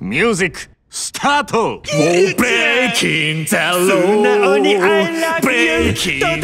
ミュージックスタート Breaking the law Breaking